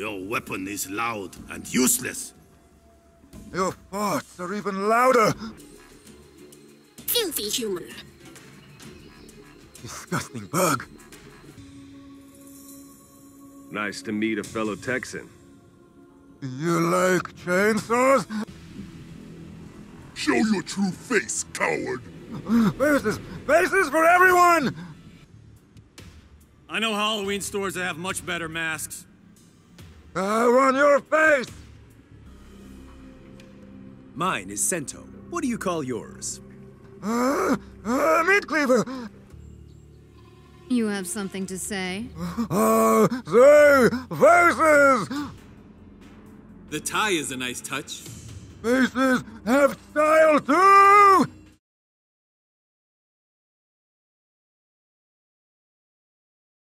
Your weapon is loud and useless. Your farts are even louder. Filthy human. Disgusting bug. Nice to meet a fellow Texan. You like chainsaws? Show your true face, coward! Faces! Faces for everyone! I know Halloween stores that have much better masks. I want your face! Mine is Sento. What do you call yours? Uh, uh, meat cleaver! You have something to say? Uh, say, faces! The tie is a nice touch. Faces have style too!